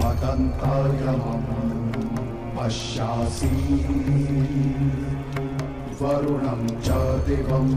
मतन्तयमम् पश्यासि वरुणं च दिवम्